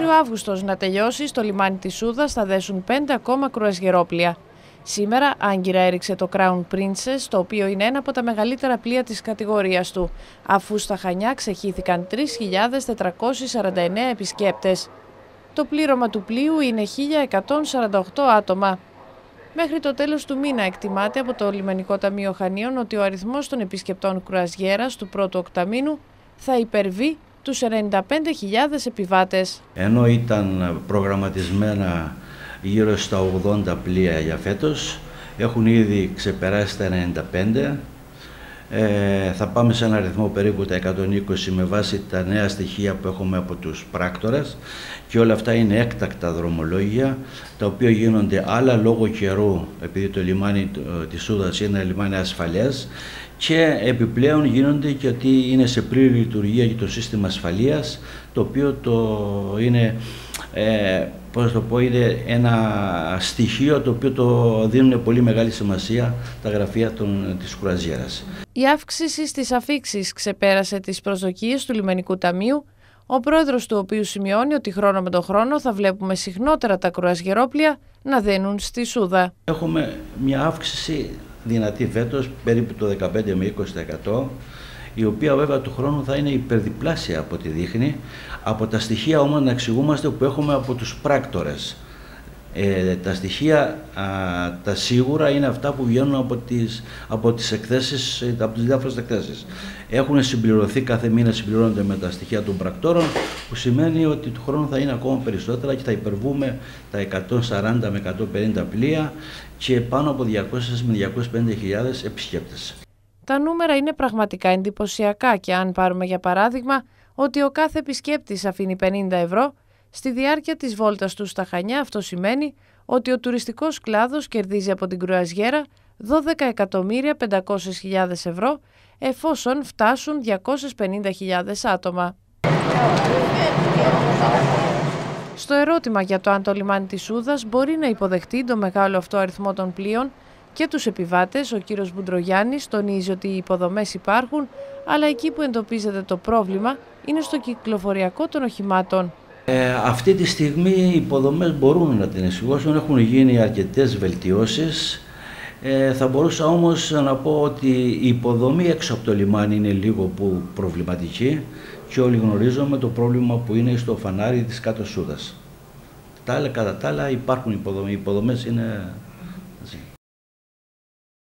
Μέχρι ο Αύγουστος να τελειώσει, στο λιμάνι της Σούδας θα δέσουν πέντε ακόμα κρουαζιερόπλια. Σήμερα άγκυρα έριξε το Crown Princess, το οποίο είναι ένα από τα μεγαλύτερα πλοία της κατηγορίας του, αφού στα Χανιά ξεχύθηκαν 3.449 επισκέπτες. Το πλήρωμα του πλοίου είναι 1.148 άτομα. Μέχρι το τέλος του μήνα εκτιμάται από το Λιμενικό Ταμείο Χανίων ότι ο αριθμός των επισκεπτών κρουαζιέρας του πρώτου οκταμίνου θα υπερβεί τους 95.000 επιβάτες. Ενώ ήταν προγραμματισμένα γύρω στα 80 πλοία για φέτος, έχουν ήδη ξεπεράσει τα 95 ε, θα πάμε σε ένα αριθμό περίπου τα 120 με βάση τα νέα στοιχεία που έχουμε από τους πράκτορες. Και όλα αυτά είναι έκτακτα δρομολόγια τα οποία γίνονται άλλα λόγω καιρού επειδή το λιμάνι της Σούδας είναι ένα λιμάνι ασφαλές. Και επιπλέον γίνονται γιατί είναι σε πλήρη λειτουργία και το σύστημα ασφαλείας το οποίο το είναι ε, πώς το πω, είναι ένα στοιχείο το οποίο το δίνουν πολύ μεγάλη σημασία τα γραφεία των, της κουραζιέρας. Η αύξηση στις αφήξεις ξεπέρασε τις προσδοκίες του Λιμενικού Ταμείου, ο πρόεδρος του οποίου σημειώνει ότι χρόνο με τον χρόνο θα βλέπουμε συχνότερα τα κρουαζιερόπλια να δένουν στη Σούδα. Έχουμε μια αύξηση δυνατή φέτος, περίπου το 15 με 20%, η οποία βέβαια του χρόνου θα είναι υπερδιπλάσια από ό,τι δείχνει, από τα στοιχεία όμως να εξηγούμαστε που έχουμε από τους πράκτορες. Ε, τα στοιχεία τα σίγουρα είναι αυτά που βγαίνουν από τις, από τις εκθέσεις, ε, από τις διάφορες εκθέσεις. Έχουν συμπληρωθεί, κάθε μήνα συμπληρώνονται με τα στοιχεία των πρακτόρων, που σημαίνει ότι του χρόνου θα είναι ακόμα περισσότερα και θα υπερβούμε τα 140 με 150 πλοία και πάνω από 200 με 250 χιλιάδες επισκέπτες. Τα νούμερα είναι πραγματικά εντυπωσιακά και αν πάρουμε για παράδειγμα ότι ο κάθε επισκέπτης αφήνει 50 ευρώ, στη διάρκεια της βόλτας του στα Χανιά αυτό σημαίνει ότι ο τουριστικός κλάδος κερδίζει από την κρουαζιέρα 12.500.000 ευρώ εφόσον φτάσουν 250.000 άτομα. Στο ερώτημα για το αν το λιμάνι της Σούδας μπορεί να υποδεχτεί το μεγάλο αυτό αριθμό των πλοίων και τους επιβάτες, ο κύριος Μπουντρογιάννης τονίζει ότι οι υποδομές υπάρχουν, αλλά εκεί που εντοπίζεται το πρόβλημα είναι στο κυκλοφοριακό των οχημάτων. Ε, αυτή τη στιγμή οι υποδομές μπορούν να την εξηγώσουν, έχουν γίνει αρκετές βελτιώσεις. Ε, θα μπορούσα όμως να πω ότι η υποδομή έξω από το λιμάνι είναι λίγο που προβληματική και όλοι γνωρίζουμε το πρόβλημα που είναι στο φανάρι της κάτω σούδας. Τα άλλα, κατά τα άλλα υπάρχουν υποδομές, οι υποδομές είναι